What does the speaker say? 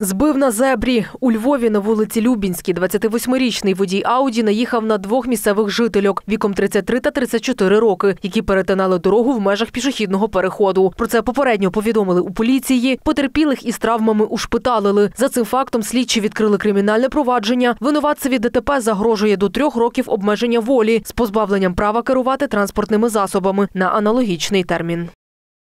Збив на зебрі. У Львові на вулиці Любінській 28-річний водій Ауді наїхав на двох місцевих жительок віком 33 та 34 роки, які перетинали дорогу в межах пішохідного переходу. Про це попередньо повідомили у поліції. Потерпілих із травмами ушпиталили. За цим фактом слідчі відкрили кримінальне провадження. Винуватцеві ДТП загрожує до трьох років обмеження волі з позбавленням права керувати транспортними засобами на аналогічний термін.